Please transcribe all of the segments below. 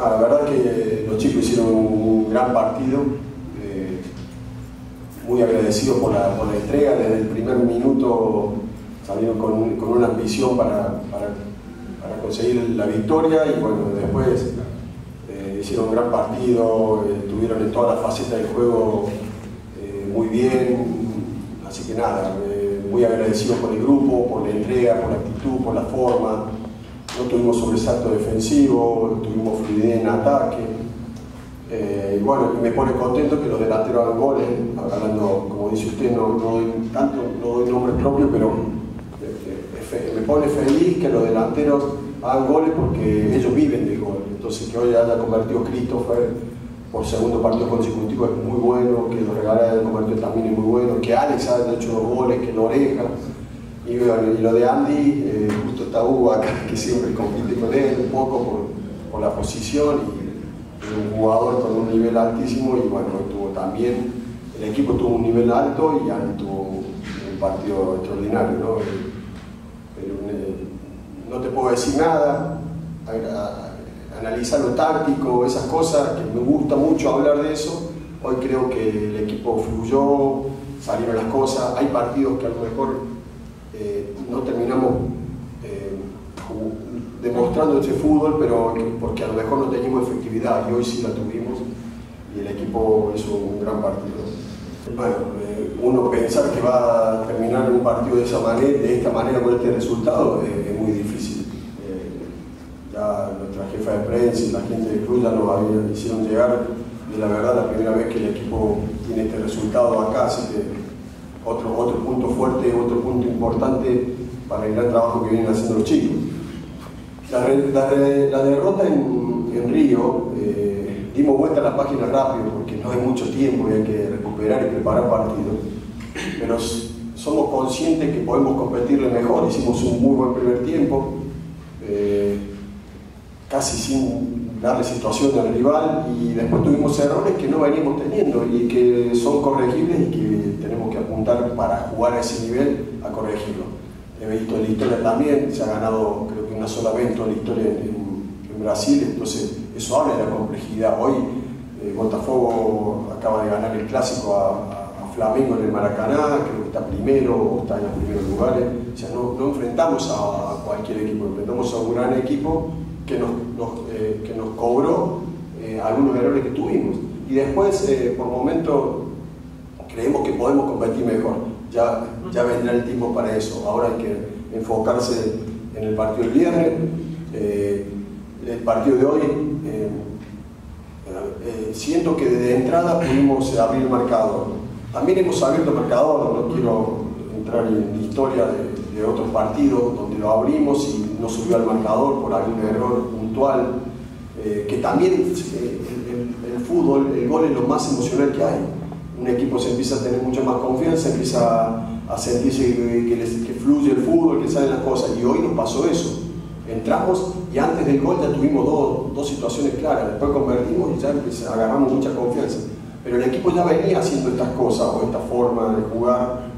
la verdad que los chicos hicieron un gran partido, eh, muy agradecidos por la, entrega, desde el primer minuto salieron con, con una ambición para, para, conseguir la victoria y bueno, después eh, hicieron un gran partido, estuvieron en toda la faceta del juego muy bien, así que nada, muy agradecidos por el grupo, por la entrega, por la actitud, por la forma. No tuvimos sobresalto defensivo, tuvimos fluidez en ataque. Eh, y bueno, me pone contento que los delanteros hagan goles, hablando, como dice usted, no, doy tanto, no doy nombre propio, pero eh, me pone feliz que los delanteros hagan goles porque ellos viven del gol. Entonces que hoy haya convertido Christopher por segundo partido consecutivo es muy bueno, que lo regala el convertido también es muy bueno, que Alex ha hecho los goles, que lo oreja. Y, lo de Andy, eh, justo está Hugo que siempre compite con él un poco por, la posición y un jugador con un nivel altísimo y bueno, tuvo también, el equipo tuvo un nivel alto y Andy tuvo un partido extraordinario. ¿no? Eh, no te puedo decir nada, analizar lo táctico, esas cosas, que me gusta mucho hablar de eso. Hoy creo que el equipo fluyó, salieron las cosas. Hay partidos que a lo mejor eh, no terminamos eh, demostrando ese fútbol, pero porque a lo mejor no teníamos efectividad y hoy sí la tuvimos y el equipo hizo un gran partido. Bueno, eh, uno pensar que va a terminar un partido de esa manera, de esta manera con este resultado, es muy difícil nuestra jefa de prensa y la gente de Cruz ya nos hicieron llegar de la verdad la primera vez que el equipo tiene este resultado acá, así que otro, otro punto fuerte, otro punto importante para el gran trabajo que vienen haciendo los chicos. La, derrota en, en Río, eh, dimos vuelta a la página rápido porque no hay mucho tiempo y hay que recuperar y preparar partidos, pero somos conscientes que podemos competirle mejor, hicimos un muy buen primer tiempo. Eh, casi sin darle situación al rival y después tuvimos errores que no veníamos teniendo y que son corregibles y que tenemos que apuntar para jugar a ese nivel a corregirlo. He visto en la historia también, se ha ganado creo que una sola vez en la historia en, Brasil, entonces eso habla de la complejidad. Hoy eh, Botafogo acaba de ganar el clásico a, Flamengo en el Maracaná, creo que está primero o está en los primeros lugares. O sea, no, no enfrentamos a cualquier equipo, enfrentamos a un gran equipo que nos, eh, que nos cobró eh, algunos errores que tuvimos. Y después, eh, por momento, creemos que podemos competir mejor. Ya, ya vendrá el tiempo para eso. Ahora hay que enfocarse en el partido del viernes. el partido de hoy, siento que de entrada pudimos abrir el marcador. También hemos abierto marcador, no quiero entrar en historia de, de otros partidos donde lo abrimos y no subió al marcador por algún error puntual, eh, que también eh, el, fútbol, el gol es lo más emocional que hay. Un equipo se empieza a tener mucha más confianza, empieza a sentirse que, fluye el fútbol, que salen las cosas, y hoy nos pasó eso. Entramos y antes del gol ya tuvimos dos, dos situaciones claras, después convertimos y ya agarramos mucha confianza. Pero el equipo ya venía haciendo estas cosas o esta forma de jugar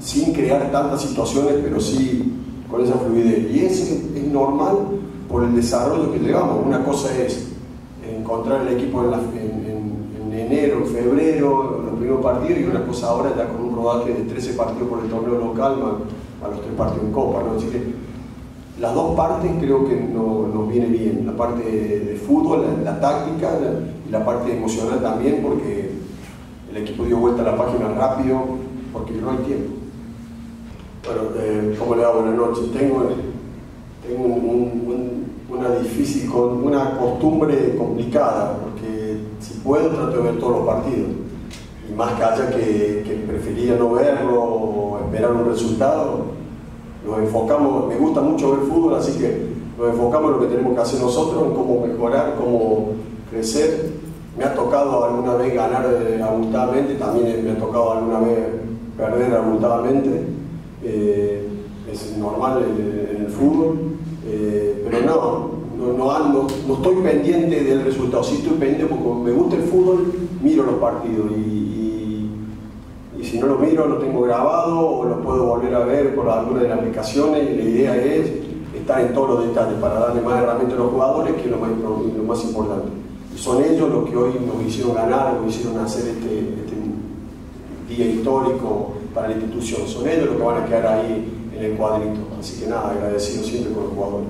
sin crear tantas situaciones, pero sí con esa fluidez. Y es, es normal por el desarrollo que llevamos. Una cosa es encontrar el equipo en, enero, en febrero, los primeros partidos, y una cosa ahora ya con un rodaje de 13 partidos por el torneo local a los tres partidos en Copa. ¿no? Así que las dos partes creo que nos viene bien, la parte de, fútbol, la, táctica y la parte emocional también, porque el equipo dio vuelta a la página rápido, porque no hay tiempo. Bueno, eh, ¿cómo le va? Buenas noches. Tengo, tengo una difícil, una costumbre complicada, porque si puedo trato de ver todos los partidos. Y más que haya que, que prefería no verlo o esperar un resultado, nos enfocamos, me gusta mucho ver fútbol, así que nos enfocamos en lo que tenemos que hacer nosotros, en cómo mejorar, cómo crecer. Me ha tocado alguna vez ganar eh, abultadamente, también me ha tocado alguna vez perder abultadamente eh, es normal en, el fútbol, eh, pero no, no, no, estoy pendiente del resultado, sí estoy pendiente porque me gusta el fútbol, miro los partidos y, si no lo miro lo tengo grabado o lo puedo volver a ver por alguna de las aplicaciones y la idea es estar en todos los detalles para darle más herramientas a los jugadores, que es lo más, lo más importante. Y son ellos los que hoy nos hicieron ganar, nos hicieron hacer este, este día histórico para la institución. Son ellos los que van a quedar ahí en el cuadrito. Así que nada, agradecido siempre con los jugadores.